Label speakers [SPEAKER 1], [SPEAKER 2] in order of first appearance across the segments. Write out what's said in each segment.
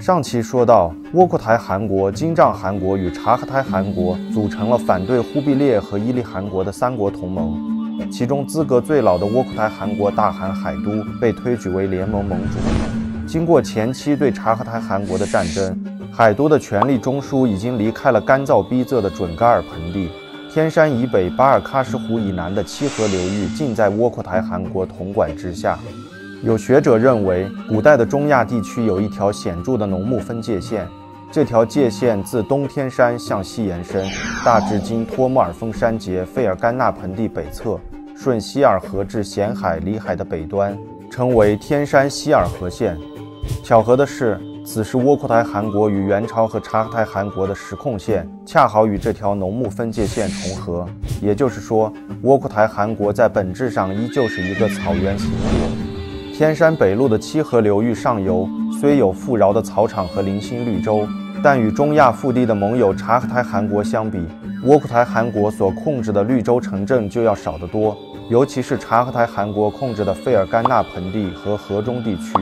[SPEAKER 1] 上期说到，窝阔台汗国、金帐汗国与察合台汗国组成了反对忽必烈和伊利汗国的三国同盟。其中资格最老的窝阔台汗国大汗海都被推举为联盟盟主。经过前期对察合台汗国的战争，海都的权力中枢已经离开了干燥逼仄的准噶尔盆地，天山以北、巴尔喀什湖以南的七河流域尽在窝阔台汗国统管之下。有学者认为，古代的中亚地区有一条显著的农牧分界线，这条界限自东天山向西延伸，大至今托木尔峰山节费尔干纳盆地北侧，顺希尔河至咸海里海的北端，称为天山希尔河线。巧合的是，此时窝阔台汗国与元朝和察合台汗国的实控线恰好与这条农牧分界线重合，也就是说，窝阔台汗国在本质上依旧是一个草原型国。天山北路的七河流域上游虽有富饶的草场和零星绿洲，但与中亚腹地的盟友察合台汗国相比，窝阔台汗国所控制的绿洲城镇就要少得多。尤其是察合台汗国控制的费尔干纳盆地和河中地区，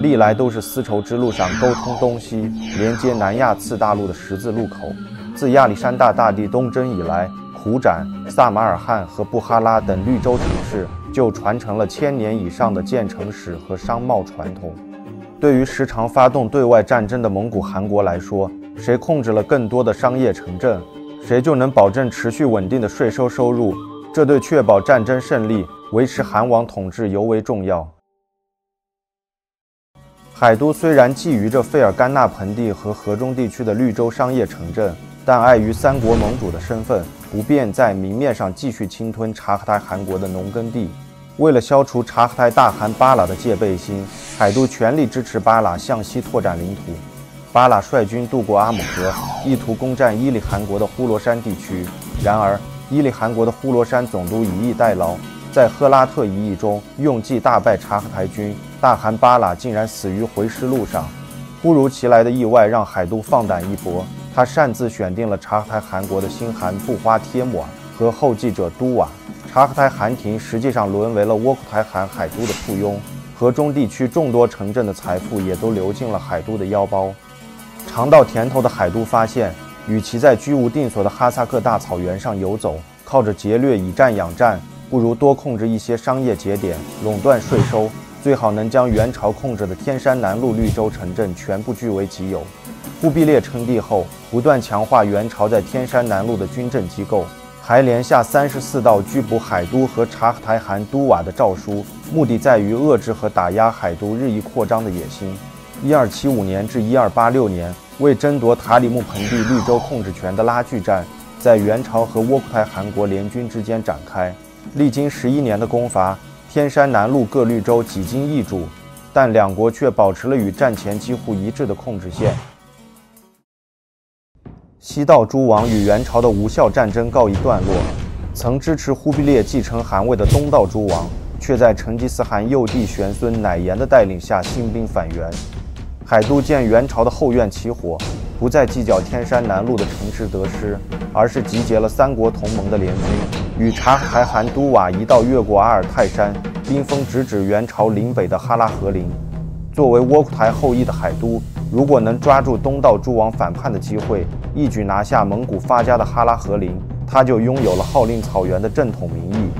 [SPEAKER 1] 历来都是丝绸之路上沟通东西、连接南亚次大陆的十字路口。自亚历山大大帝东征以来，苦展、萨马尔罕和布哈拉等绿洲城市。就传承了千年以上的建城史和商贸传统。对于时常发动对外战争的蒙古汗国来说，谁控制了更多的商业城镇，谁就能保证持续稳定的税收收入。这对确保战争胜利、维持汗王统治尤为重要。海都虽然觊觎着费尔干纳盆地和河中地区的绿洲商业城镇，但碍于三国盟主的身份。不便在明面上继续侵吞察合台汗国的农耕地。为了消除察合台大汗巴剌的戒备心，海都全力支持巴剌向西拓展领土。巴剌率军渡过阿姆河，意图攻占伊利汗国的呼罗珊地区。然而，伊利汗国的呼罗珊总督以逸待劳，在赫拉特一役中用计大败察合台军，大汗巴剌竟然死于回师路上。突如其来的意外让海都放胆一搏。他擅自选定了察合台汗国的新汗布花帖木儿和后继者都瓦。察合台汗廷实际上沦为了窝阔台汗海都的附庸，河中地区众多城镇的财富也都流进了海都的腰包。尝到甜头的海都发现，与其在居无定所的哈萨克大草原上游走，靠着劫掠以战养战，不如多控制一些商业节点，垄断税收，最好能将元朝控制的天山南路绿洲城镇全部据为己有。忽必烈称帝后，不断强化元朝在天山南路的军政机构，还连下三十四道拘捕海都和察合台汗都瓦的诏书，目的在于遏制和打压海都日益扩张的野心。一二七五年至一二八六年，为争夺塔里木盆地绿洲控制权的拉锯战，在元朝和窝阔台汗国联军之间展开。历经十一年的攻伐，天山南路各绿洲几经易主，但两国却保持了与战前几乎一致的控制线。西道诸王与元朝的无效战争告一段落，曾支持忽必烈继承汗位的东道诸王，却在成吉思汗幼弟玄孙乃延的带领下兴兵反元。海都见元朝的后院起火，不再计较天山南路的城池得失，而是集结了三国同盟的联军，与察合台汗都瓦一道越过阿尔泰山，兵锋直指元朝临北的哈拉和林。作为窝阔台后裔的海都。如果能抓住东道诸王反叛的机会，一举拿下蒙古发家的哈拉和林，他就拥有了号令草原的正统名义。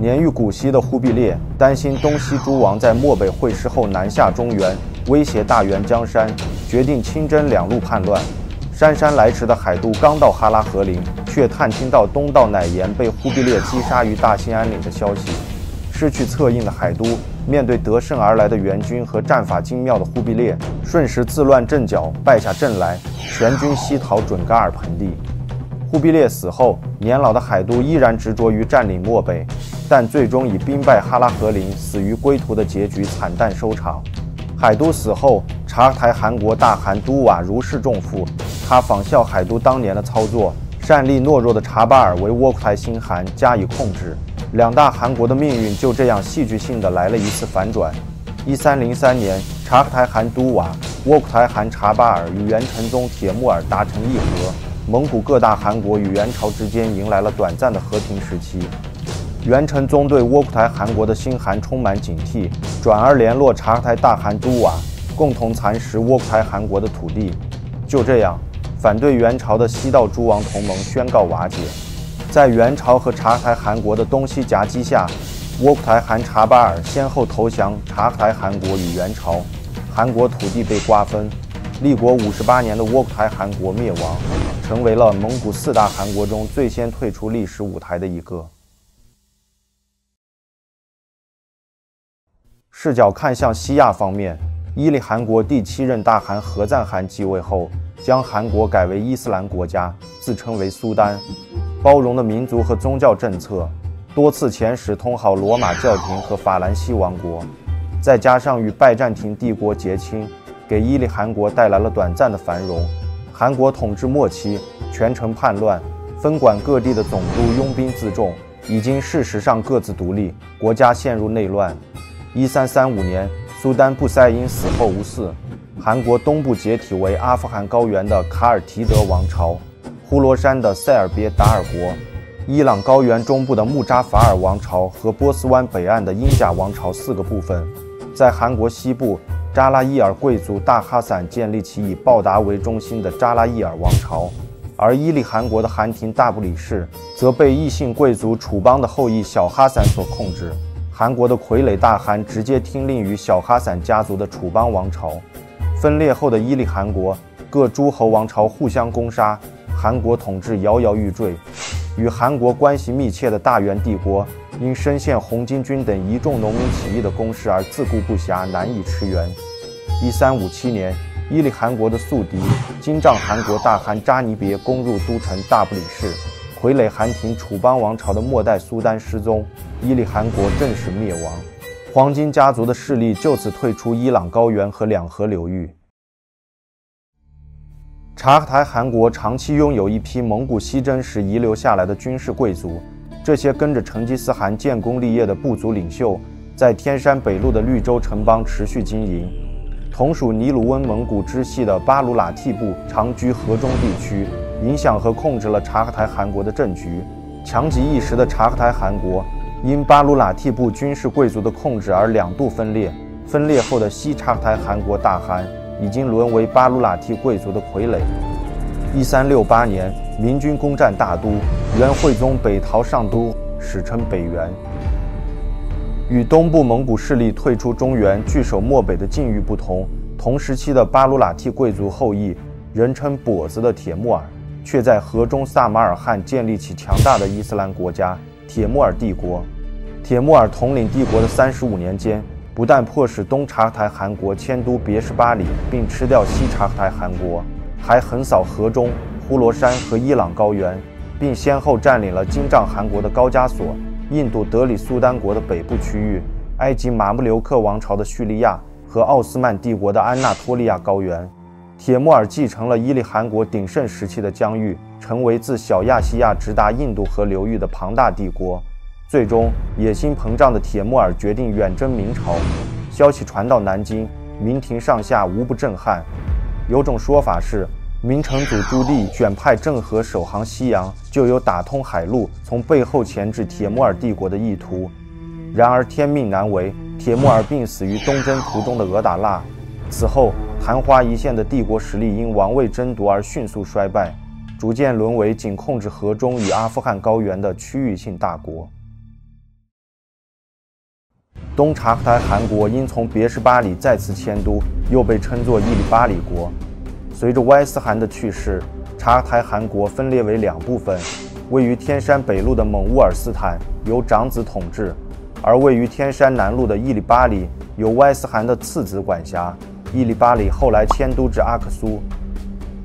[SPEAKER 1] 年逾古稀的忽必烈担心东西诸王在漠北会师后南下中原，威胁大元江山，决定亲征两路叛乱。姗姗来迟的海都刚到哈拉和林，却探听到东道乃延被忽必烈击杀于大兴安岭的消息。失去策应的海都。面对得胜而来的援军和战法精妙的忽必烈，瞬时自乱阵脚，败下阵来，全军西逃准噶尔盆地。忽必烈死后，年老的海都依然执着于占领漠北，但最终以兵败哈拉和林，死于归途的结局惨淡收场。海都死后，察台汗国大汗都瓦如释重负，他仿效海都当年的操作，擅立懦弱的察巴尔为窝阔台新汗加以控制。两大汗国的命运就这样戏剧性的来了一次反转。一三零三年，察合台汗都瓦、窝阔台汗察巴尔与元成宗铁木儿达成议和，蒙古各大汗国与元朝之间迎来了短暂的和平时期。元成宗对窝阔台汗国的新汗充满警惕，转而联络察合台大汗都瓦，共同蚕食窝阔台韩国的土地。就这样，反对元朝的西道诸王同盟宣告瓦解。在元朝和察台韩国的东西夹击下，窝阔台汗察巴尔先后投降察台韩国与元朝，韩国土地被瓜分。立国五十八年的窝阔台汗国灭亡，成为了蒙古四大汗国中最先退出历史舞台的一个。视角看向西亚方面，伊利汗国第七任大汗何赞汗继位后，将汗国改为伊斯兰国家，自称为苏丹，包容的民族和宗教政策，多次遣使通好罗马教廷和法兰西王国，再加上与拜占庭帝国结亲。给伊利汗国带来了短暂的繁荣。韩国统治末期，全城叛乱，分管各地的总督拥兵自重，已经事实上各自独立，国家陷入内乱。一三三五年，苏丹布塞因死后无嗣，韩国东部解体为阿富汗高原的卡尔提德王朝，呼罗珊的塞尔别达尔国，伊朗高原中部的穆扎法尔王朝和波斯湾北岸的英甲王朝四个部分。在韩国西部。扎拉伊尔贵族大哈散建立起以报达为中心的扎拉伊尔王朝，而伊利汗国的汗廷大不里氏则被异姓贵族楚邦的后裔小哈散所控制。韩国的傀儡大汗直接听令于小哈散家族的楚邦王朝。分裂后的伊利汗国各诸侯王朝互相攻杀，韩国统治摇摇欲坠。与韩国关系密切的大元帝国。因深陷红巾军等一众农民起义的攻势而自顾不暇，难以驰援。一三五七年，伊利汗国的宿敌金帐汗国大汗扎尼别攻入都城大不里士，傀儡汗廷楚邦王朝的末代苏丹失踪，伊利汗国正式灭亡。黄金家族的势力就此退出伊朗高原和两河流域。察合台汗国长期拥有一批蒙古西征时遗留下来的军事贵族。这些跟着成吉思汗建功立业的部族领袖，在天山北路的绿洲城邦持续经营。同属尼鲁温蒙古支系的巴鲁喇忒部长居河中地区，影响和控制了察合台汗国的政局。强极一时的察合台汗国，因巴鲁喇忒部军事贵族的控制而两度分裂。分裂后的西察合台汗国大汗，已经沦为巴鲁喇提贵族的傀儡。一三六八年，明军攻占大都，元惠宗北逃上都，史称北元。与东部蒙古势力退出中原、据守漠北的境遇不同，同时期的巴鲁喇提贵族后裔，人称“跛子”的铁木尔，却在河中萨马尔汗建立起强大的伊斯兰国家——铁木尔帝国。铁木尔统领帝国的三十五年间，不但迫使东察台汗国迁都别什巴里，并吃掉西察台汗国。还横扫河中、呼罗珊和伊朗高原，并先后占领了金帐汗国的高加索、印度德里苏丹国的北部区域、埃及马木留克王朝的叙利亚和奥斯曼帝国的安纳托利亚高原。铁木尔继承了伊利汗国鼎盛时期的疆域，成为自小亚细亚直达印度河流域的庞大帝国。最终，野心膨胀的铁木尔决定远征明朝。消息传到南京，明廷上下无不震撼。有种说法是，明成祖朱棣选派郑和首航西洋，就有打通海路、从背后钳制铁木尔帝国的意图。然而天命难违，铁木尔病死于东征途中的额达腊。此后，昙花一现的帝国实力因王位争夺而迅速衰败，逐渐沦为仅控制河中与阿富汗高原的区域性大国。东察合台汗国因从别什巴里再次迁都，又被称作伊犁巴里国。随着歪斯汗的去世，察合台汗国分裂为两部分：位于天山北路的蒙兀尔斯坦由长子统治，而位于天山南路的伊犁巴里由歪斯汗的次子管辖。伊犁巴里后来迁都至阿克苏。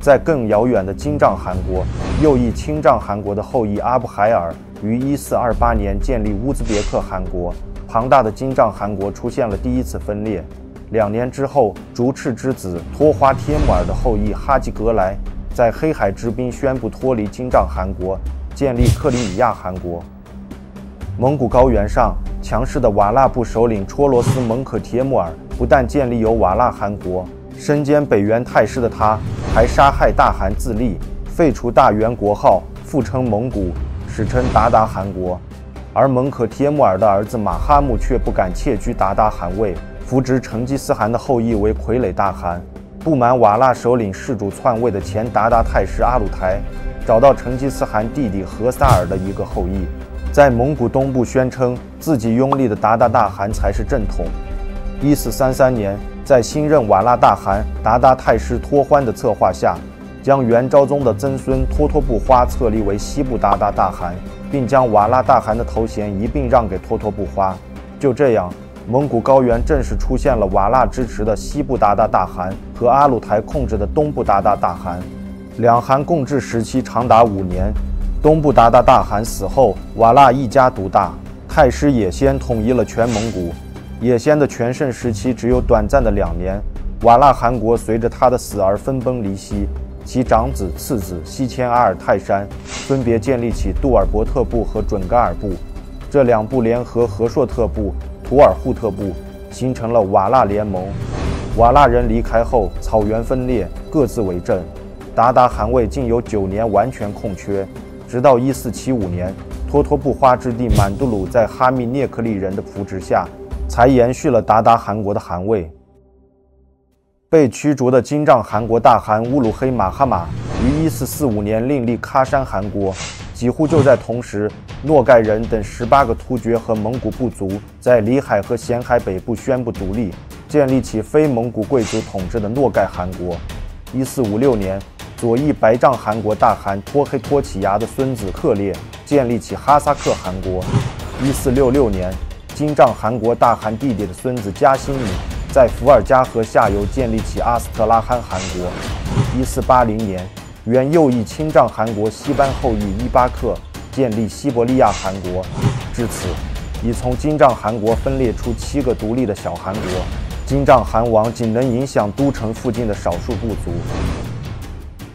[SPEAKER 1] 在更遥远的金帐汗国，右翼青帐汗国的后裔阿布海尔于1428年建立乌兹别克汗国。庞大的金帐汗国出现了第一次分裂。两年之后，竹赤之子托花帖木儿的后裔哈吉格莱在黑海之滨宣布脱离金帐汗国，建立克里米亚汗国。蒙古高原上强势的瓦剌部首领戳罗斯蒙可帖木儿不但建立有瓦剌汗国，身兼北元太师的他，还杀害大汗自立，废除大元国号，复称蒙古，史称鞑靼汗国。而蒙可帖木儿的儿子马哈木却不敢窃居鞑靼汗位，扶植成吉思汗的后裔为傀儡大汗。不满瓦剌首领世主篡位的前鞑靼太师阿鲁台，找到成吉思汗弟弟和萨尔的一个后裔，在蒙古东部宣称自己拥立的鞑靼大汗才是正统。一四三三年，在新任瓦剌大汗鞑靼太师托欢的策划下，将元昭宗的曾孙托托布花册立为西部鞑靼大汗，并将瓦剌大汗的头衔一并让给托托布花。就这样。蒙古高原正式出现了瓦剌支持的西部鞑靼大汗和阿鲁台控制的东部鞑靼大汗，两汗共治时期长达五年。东部鞑靼大汗死后，瓦剌一家独大，太师也先统一了全蒙古。也先的全盛时期只有短暂的两年，瓦剌汗国随着他的死而分崩离析。其长子、次子西迁阿尔泰山，分别建立起杜尔伯特部和准噶尔部，这两部联合和硕特部。图尔扈特部形成了瓦剌联盟。瓦剌人离开后，草原分裂，各自为政。鞑靼汗位竟有九年完全空缺，直到一四七五年，托托布花之地满都鲁在哈密涅克利人的扶持下，才延续了鞑靼汗国的汗位。被驱逐的金帐汗国大汗乌鲁黑马哈马于一四四五年另立喀山汗国。几乎就在同时，诺盖人等十八个突厥和蒙古部族在里海和咸海北部宣布独立，建立起非蒙古贵族统治的诺盖汗国。一四五六年，左翼白帐汗国大汗托黑托起牙的孙子克烈建立起哈萨克汗国。一四六六年，金帐汗国大汗弟弟的孙子加辛米在伏尔加河下游建立起阿斯特拉罕汗国。一四八零年。原右翼亲帐汗国西班后裔伊巴克建立西伯利亚汗国，至此，已从金帐汗国分裂出七个独立的小汗国。金帐汗王仅能影响都城附近的少数部族。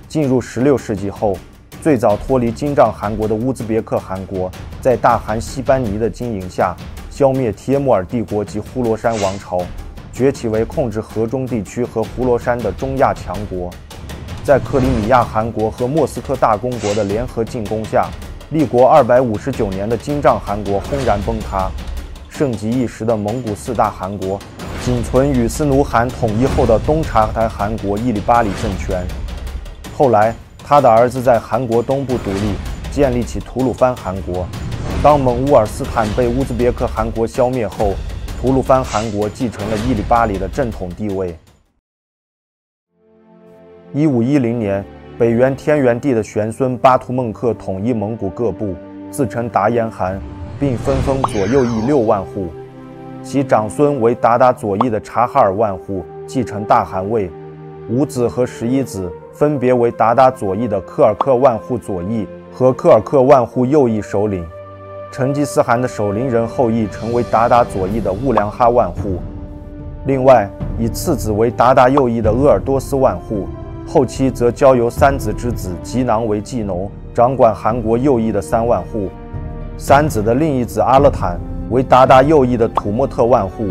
[SPEAKER 1] 进入十六世纪后，最早脱离金帐汗国的乌兹别克汗国，在大汗西班尼的经营下，消灭帖木儿帝国及呼罗珊王朝，崛起为控制河中地区和呼罗山的中亚强国。在克里米亚汗国和莫斯科大公国的联合进攻下，立国二百五十九年的金帐汗国轰然崩塌。盛极一时的蒙古四大汗国，仅存与斯奴汗统一后的东察台汗国伊里巴里政权。后来，他的儿子在汗国东部独立，建立起吐鲁番汗国。当蒙乌尔斯坦被乌兹别克汗国消灭后，吐鲁番汗国继承了伊里巴里的正统地位。一五一零年，北元天元帝的玄孙巴图孟克统一蒙古各部，自称达延汗，并分封左右翼六万户。其长孙为达达左翼的察哈尔万户继承大汗位，五子和十一子分别为达达左翼的科尔克万户左翼和科尔克万户右翼首领。成吉思汗的守陵人后裔成为鞑靼左翼的兀良哈万户，另外以次子为鞑靼右翼的鄂尔多斯万户。后期则交由三子之子吉囊为继农，掌管韩国右翼的三万户。三子的另一子阿勒坦为鞑靼右翼的土默特万户，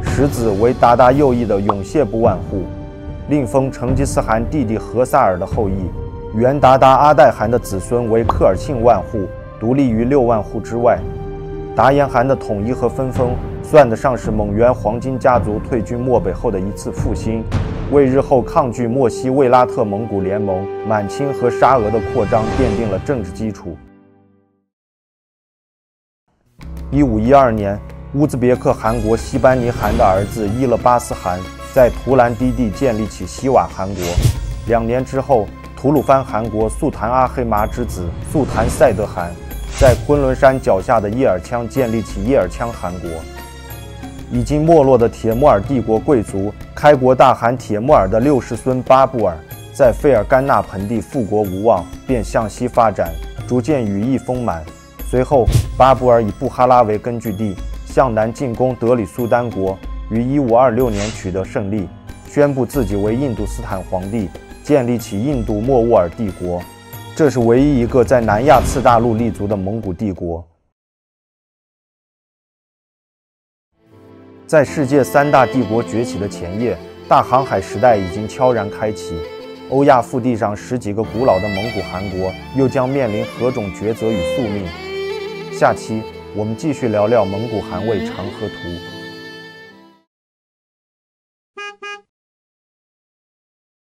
[SPEAKER 1] 十子为鞑靼右翼的永谢部万户。另封成吉思汗弟弟和萨尔的后裔，原鞑靼阿代汗的子孙为科尔沁万户，独立于六万户之外。达延汗的统一和分封，算得上是蒙元黄金家族退居漠北后的一次复兴。为日后抗拒莫西卫拉特蒙古联盟、满清和沙俄的扩张奠定了政治基础。一五一二年，乌兹别克汗国西班尼汗的儿子伊勒巴斯汗在图兰低地建立起西瓦汗国。两年之后，吐鲁番汗国速檀阿黑麻之子速檀赛德汗在昆仑山脚下的叶尔羌建立起叶尔羌汗国。已经没落的铁木尔帝国贵族开国大汗铁木尔的六世孙巴布尔，在费尔干纳盆地富国无望，便向西发展，逐渐羽翼丰满。随后，巴布尔以布哈拉为根据地，向南进攻德里苏丹国，于1526年取得胜利，宣布自己为印度斯坦皇帝，建立起印度莫卧儿帝国。这是唯一一个在南亚次大陆立足的蒙古帝国。在世界三大帝国崛起的前夜，大航海时代已经悄然开启。欧亚腹地上十几个古老的蒙古汗国又将面临何种抉择与宿命？下期我们继续聊聊蒙古汗位长河图。